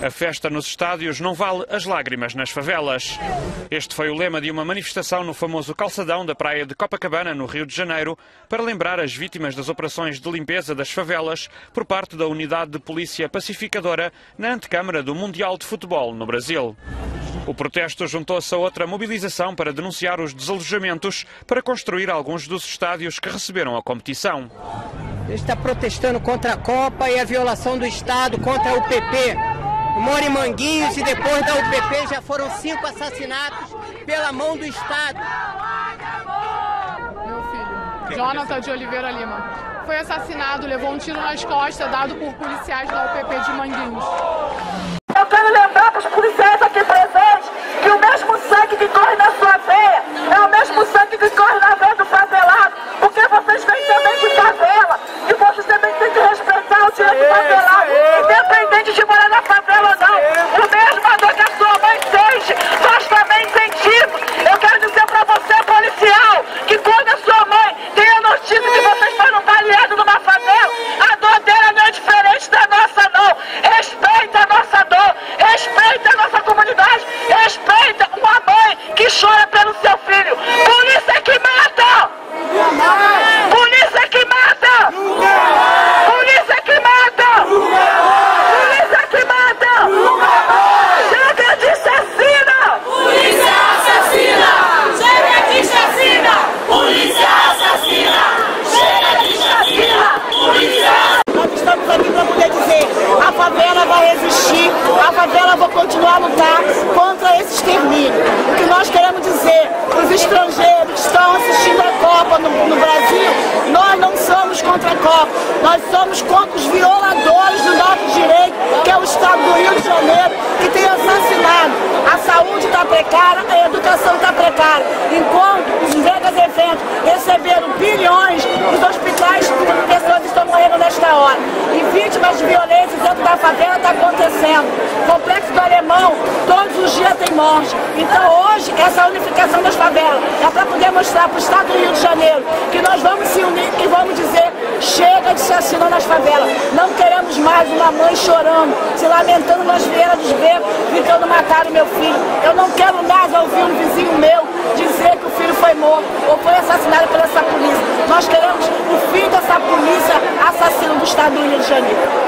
A festa nos estádios não vale as lágrimas nas favelas. Este foi o lema de uma manifestação no famoso calçadão da praia de Copacabana, no Rio de Janeiro, para lembrar as vítimas das operações de limpeza das favelas por parte da Unidade de Polícia Pacificadora na antecâmara do Mundial de Futebol no Brasil. O protesto juntou-se a outra mobilização para denunciar os desalojamentos para construir alguns dos estádios que receberam a competição. Ele está protestando contra a Copa e a violação do Estado contra a UPP mora em Manguinhos e depois da UPP já foram cinco assassinatos pela mão do Estado. Meu filho, Jonathan de Oliveira Lima, foi assassinado, levou um tiro nas costas dado por policiais da UPP de Manguinhos. Eu quero lembrar para os policiais aqui presentes que o mesmo sangue que corre na sua veia é o mesmo sangue que corre na veia do favelado, porque vocês vêm também de favela e vocês também têm que respeitar o direito do favelado, independente de morar na favela ou não. O mesmo dor que a sua mãe sente, nós também sentimos. Eu quero dizer para você, policial, que quando a sua mãe tem a notícia que vocês foram baleados numa favela, a dor dela não é diferente da nossa, não. Respeita a nossa dor, respeita a nossa comunidade, respeita uma mãe que chora pelo seu filho. Polícia que mata! Polícia que mata! Polícia que mata! Polícia que mata! Chega de chacina! Polícia assassina! Chega de chacina! Polícia assassina! Chega de chacina! Polícia Nós estamos aqui para poder dizer: a favela vai resistir, a favela vai continuar a lutar contra esse extermínio. O que nós queremos dizer para os estrangeiros que estão assistindo a Copa no, no Brasil, nós não nós somos contra os violadores do nosso direito, que é o Estado do Rio de Janeiro, que tem assassinado. A saúde está precária, a educação está precária. Enquanto os megas eventos receberam bilhões, os hospitais, pessoas estão morrendo nesta hora. E vítimas de violência dentro da favela está acontecendo. Complexo do Alemão, todos os dias tem morte. Então hoje, essa unificação das favelas é para poder mostrar para o Estado do Rio de Janeiro que nós vamos se unir e vamos chega de assassino nas favelas. Não queremos mais uma mãe chorando, se lamentando nas vieiras dos becos, gritando mataram meu filho. Eu não quero mais ouvir um vizinho meu dizer que o filho foi morto ou foi assassinado por essa polícia. Nós queremos o fim dessa polícia assassina do Estado do Rio de Janeiro.